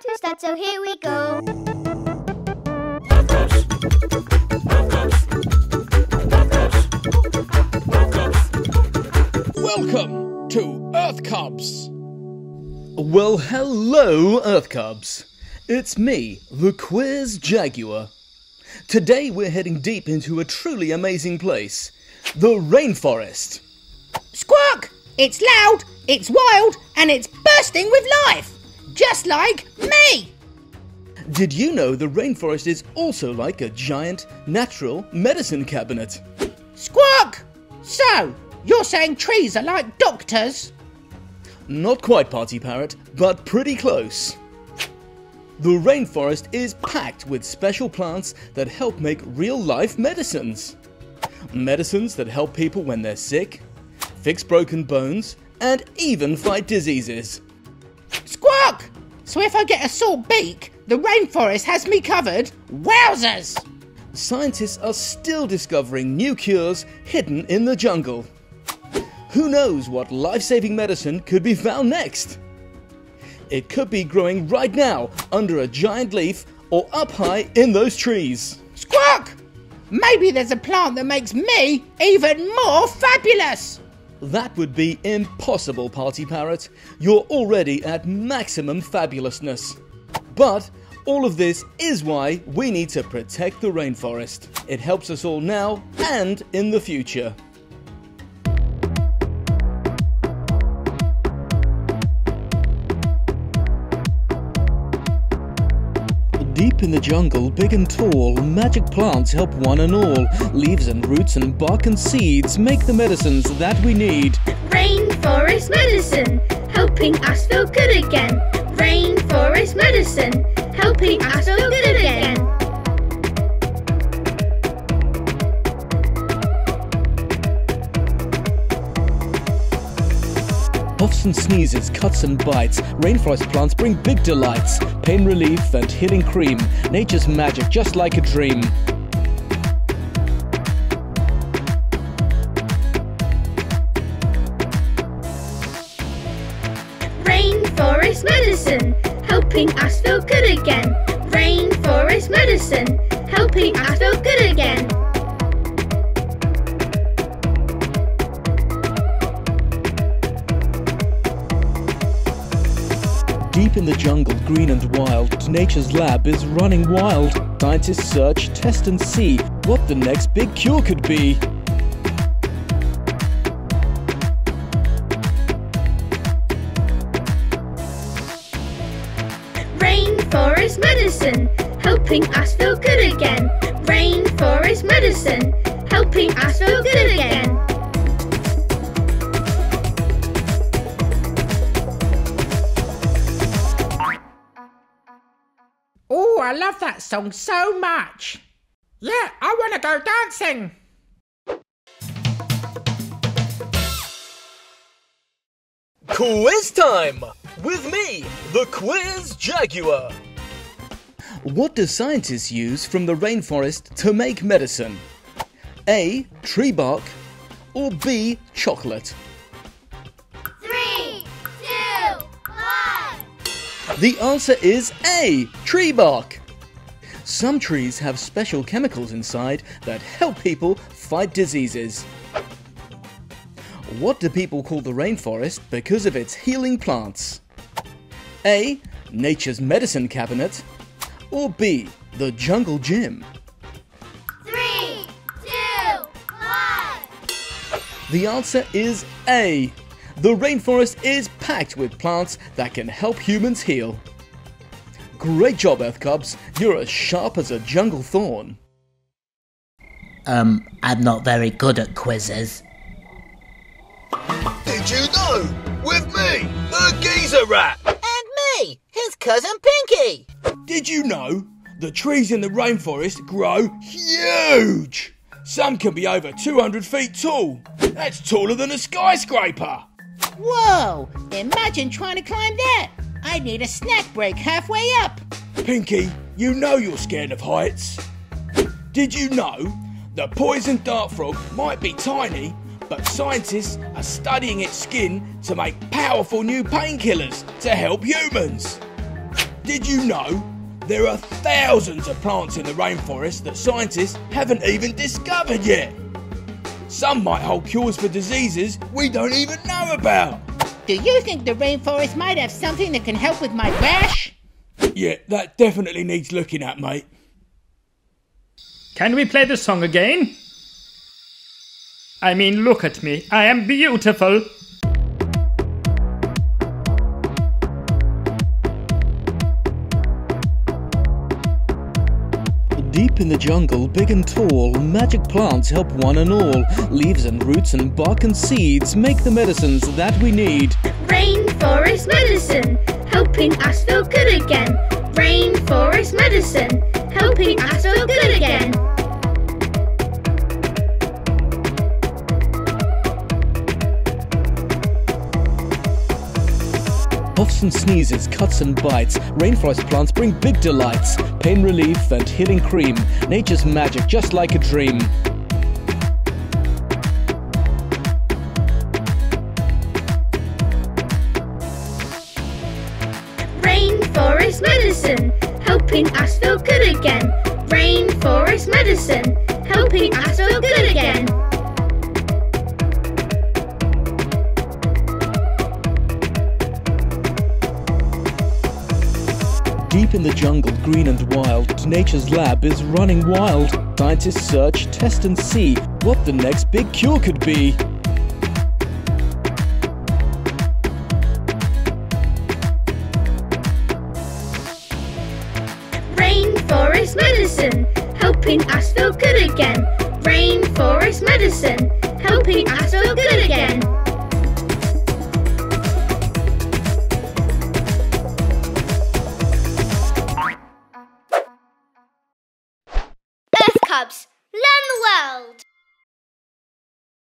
to start, so here we go. Welcome to Earth Cubs. Well, hello, Earth Cubs. It's me, the Quiz Jaguar. Today we're heading deep into a truly amazing place the rainforest. Squawk! It's loud, it's wild, and it's bursting with life! Just like me! Did you know the rainforest is also like a giant natural medicine cabinet? Squawk! So, you're saying trees are like doctors? Not quite, Party Parrot, but pretty close. The rainforest is packed with special plants that help make real life medicines. Medicines that help people when they're sick, fix broken bones, and even fight diseases. So if I get a sore beak, the rainforest has me covered? Wowzers! Scientists are still discovering new cures hidden in the jungle. Who knows what life saving medicine could be found next? It could be growing right now under a giant leaf or up high in those trees. Squawk! Maybe there's a plant that makes me even more fabulous! That would be impossible, Party Parrot. You're already at maximum fabulousness. But all of this is why we need to protect the rainforest. It helps us all now and in the future. Deep in the jungle, big and tall, magic plants help one and all. Leaves and roots and bark and seeds make the medicines that we need. Rainforest medicine, helping us feel good again. Rainforest medicine, helping us feel good Coughs and sneezes, cuts and bites. Rainforest plants bring big delights. Pain relief and healing cream. Nature's magic, just like a dream. Rainforest medicine, helping us feel good again. Rainforest medicine, helping us feel good again. Deep in the jungle, green and wild, nature's lab is running wild. Scientists search, test, and see what the next big cure could be. Rainforest medicine, helping us feel good again. Rainforest medicine, helping us feel good again. I love that song so much! Yeah, I want to go dancing! Quiz time! With me, the Quiz Jaguar! What do scientists use from the rainforest to make medicine? A. Tree bark or B. Chocolate? The answer is A. Tree bark. Some trees have special chemicals inside that help people fight diseases. What do people call the rainforest because of its healing plants? A. Nature's medicine cabinet or B. The jungle gym? Three, two, one. The answer is A. The rainforest is packed with plants that can help humans heal. Great job, Earth Cubs. You're as sharp as a jungle thorn. Um, I'm not very good at quizzes. Did you know? With me, the Geezer Rat. And me, his cousin Pinky! Did you know? The trees in the rainforest grow huge. Some can be over 200 feet tall. That's taller than a skyscraper. Whoa! Imagine trying to climb that! I'd need a snack break halfway up! Pinky, you know you're scared of heights. Did you know? The poison dart frog might be tiny, but scientists are studying its skin to make powerful new painkillers to help humans. Did you know there are thousands of plants in the rainforest that scientists haven't even discovered yet? Some might hold cures for diseases we don't even know about. Do you think the rainforest might have something that can help with my rash? Yeah, that definitely needs looking at, mate. Can we play the song again? I mean, look at me. I am beautiful. Deep in the jungle, big and tall, magic plants help one and all. Leaves and roots and bark and seeds make the medicines that we need. Rainforest medicine, helping us feel good again. Rainforest medicine, helping us feel good again. Coughs and sneezes, cuts and bites. Rainforest plants bring big delights. Pain relief and healing cream. Nature's magic, just like a dream. Rainforest medicine, helping us feel good again. Rainforest medicine, helping us feel good again. Deep in the jungle, green and wild, nature's lab is running wild. Scientists search, test, and see what the next big cure could be. Rainforest medicine, helping us feel good again. Rainforest medicine, helping us feel good again.